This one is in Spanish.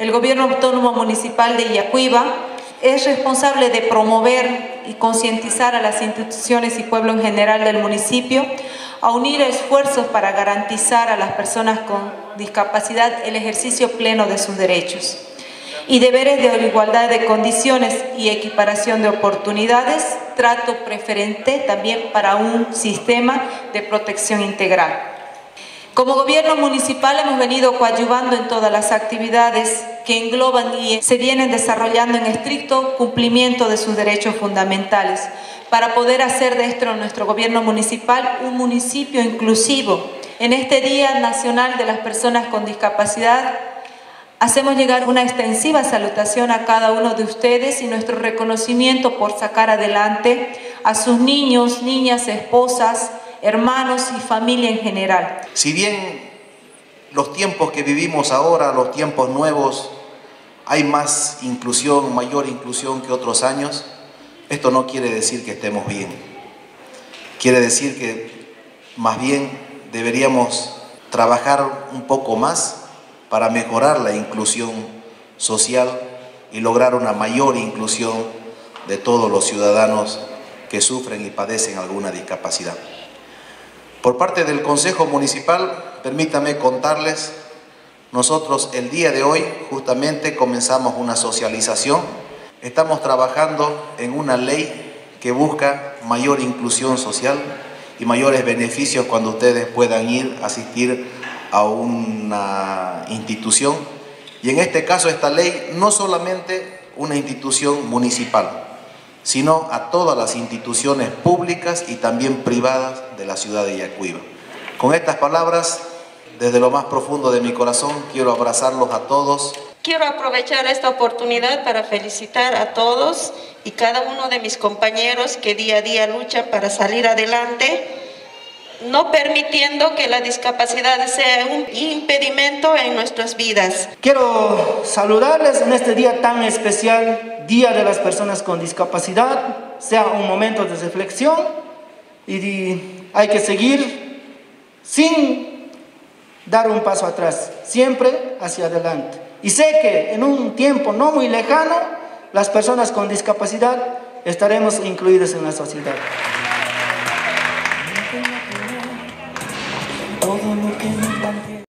el Gobierno Autónomo Municipal de Yacuiba es responsable de promover y concientizar a las instituciones y pueblo en general del municipio a unir esfuerzos para garantizar a las personas con discapacidad el ejercicio pleno de sus derechos y deberes de igualdad de condiciones y equiparación de oportunidades, trato preferente también para un sistema de protección integral. Como gobierno municipal hemos venido coadyuvando en todas las actividades que engloban y se vienen desarrollando en estricto cumplimiento de sus derechos fundamentales para poder hacer de nuestro gobierno municipal un municipio inclusivo. En este Día Nacional de las Personas con Discapacidad hacemos llegar una extensiva salutación a cada uno de ustedes y nuestro reconocimiento por sacar adelante a sus niños, niñas, esposas, hermanos y familia en general. Si bien los tiempos que vivimos ahora, los tiempos nuevos, hay más inclusión, mayor inclusión que otros años, esto no quiere decir que estemos bien. Quiere decir que más bien deberíamos trabajar un poco más para mejorar la inclusión social y lograr una mayor inclusión de todos los ciudadanos que sufren y padecen alguna discapacidad. Por parte del Consejo Municipal, permítame contarles, nosotros el día de hoy justamente comenzamos una socialización. Estamos trabajando en una ley que busca mayor inclusión social y mayores beneficios cuando ustedes puedan ir a asistir a una institución. Y en este caso esta ley no solamente una institución municipal, sino a todas las instituciones públicas y también privadas de la ciudad de Yacuiba. Con estas palabras, desde lo más profundo de mi corazón, quiero abrazarlos a todos. Quiero aprovechar esta oportunidad para felicitar a todos y cada uno de mis compañeros que día a día luchan para salir adelante, no permitiendo que la discapacidad sea un impedimento en nuestras vidas. Quiero saludarles en este día tan especial Día de las Personas con Discapacidad sea un momento de reflexión y hay que seguir sin dar un paso atrás, siempre hacia adelante. Y sé que en un tiempo no muy lejano, las personas con discapacidad estaremos incluidas en la sociedad. todo lo que me planteé.